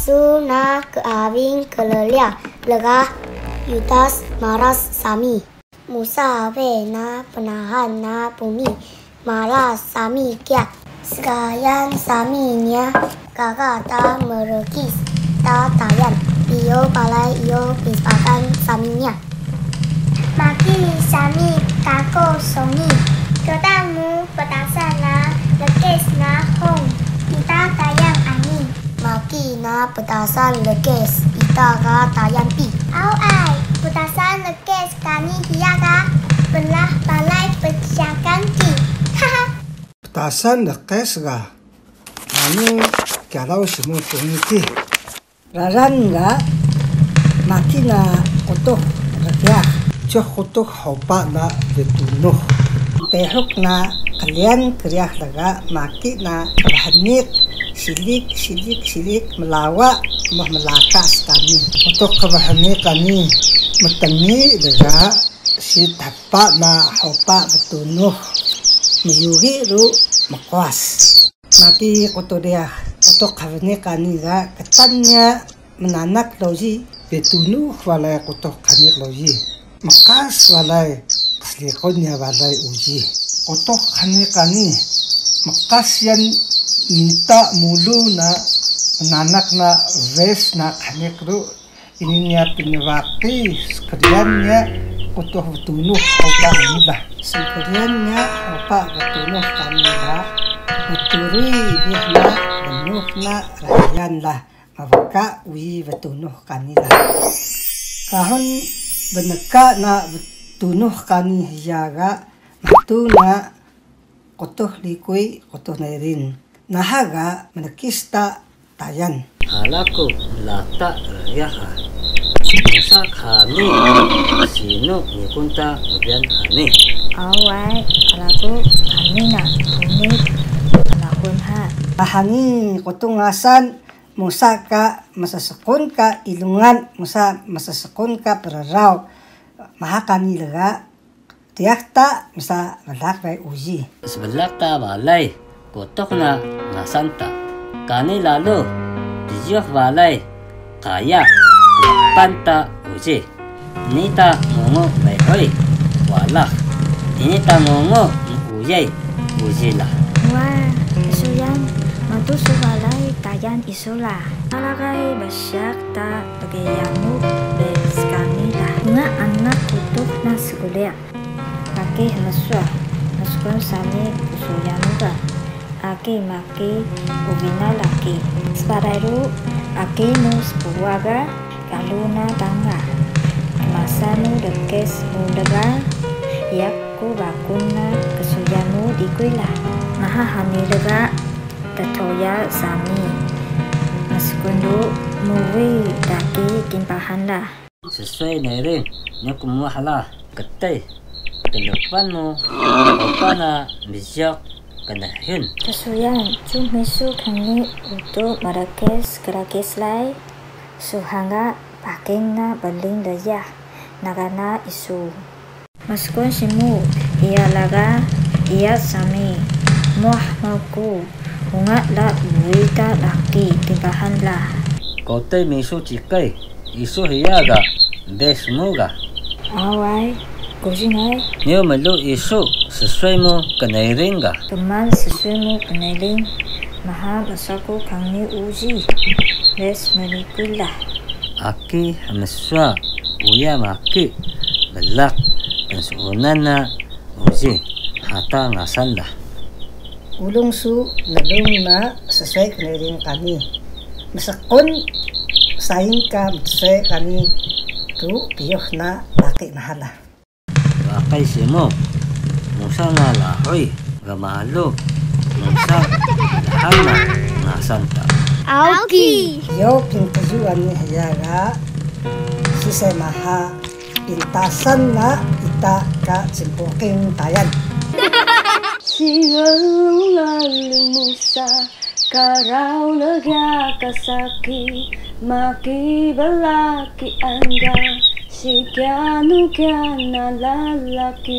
Pasu na ke awing kelelia lega Yudas maras sami. Musa ve na penahan na bumi malas sami kiat. Segayan sami nya kakak ta merekis ta tayan. Iyo balai iyo pispakan saminya. Maki sami kako songi. Ketamu petasan na lekes na hong. Kita tayang ani. Maki na petasan lekes ita ka tayan pi. Au ai, petasan lekes kani hiaga. Belah balai pecahkan. Haha. Petasan lekes ga. Kami kalau semua pengiti. Raran ga makina kotoh rakyat. Cok kotoh hopa na betunuh. Tehok na kalian kriah laga maki na rahanik silik silik silik melawa mah melakas kami. Untuk kebahani kami meteni laga si tapa na hopa betunuh miyugi ru makwas maki koto dia untuk kawini kani ga ketannya menanak loji betunuh walai koto kanik loji. Makas walai selikonya walai uji. Koto kani kani makas yan nita mulu na menanak na ves na kanik ru ini niya pinawaki sekaliannya koto betunuh hopa nila sekaliannya hopa betunuh kanila Uturi dia na benuh na rayan lah. Mabaka wi betunuh kanila. Kahon beneka na betunuh kani hiyaga matu na kotoh likui kotoh na rin. Nahaga menekista tayan. Halaku lata rayaha. Musa kami sino ni kunta ubian hani. Awai, alaku kami na kumi alakun ha. Ahani kotong ngasan musa ka masasakon ka ilungan musa masasakon ka peraraw mahakani laga tiakta misa malak bay uji Sebelah ta balai kotok na nasanta. Kani lalu dijuh balai kaya panta uji. Ini ta ngongo bai hoi walak. Ini ta ngongo uyai uji lah. Wah, kesuyan matu subalai tayan isola. Alagai basyak ta bagayamu bes kami lah. Nga anak kutuk na sekolah. Kaki mesua, meskun sami kesuyan muda. Aki maki ubina laki. Separairu aki mu sepuaga kaluna tangga. Masanu dekes mudaga yakku bakuna kesuyamu dikuila. Maha hanidaga tatoya sami. Maskundu muwi daki timpahan lah. sesuai nairin ni aku muahlah ketai kedepan mu, apa nak? Bijak kenahin kesuyan cum mesu kami untuk merakis kerakis lai. Suhanga pakinga beling daya nagana isu. Maskun simu ia laga ia sami. Muah maku hingga la buita laki tibahan lah. Kau tay mesu cikai y su hiaga desmuga. Awai, kujinai. Niu melu y su sesuemu kenairinga. Teman sesuemu kenairing. Maha besaku kami uji. Des melikula. Aki hamiswa uya maki belak dan suunana uji hata ngasanda. Ulung su lalu ma sesuai kenairing kami. Masakon saing ka matsay kani tu piyoh na laki na hala Bakay si mo. Musa na lahoy gamalo. Musa lahal na ngasan ta. Auki. yo pintujuan ni hayaga sisay maha pintasan na ita ka simpuking tayan Singalungaling Musa Karau legya kasaki Maki balaki anda. Si kyanu kya na lalaki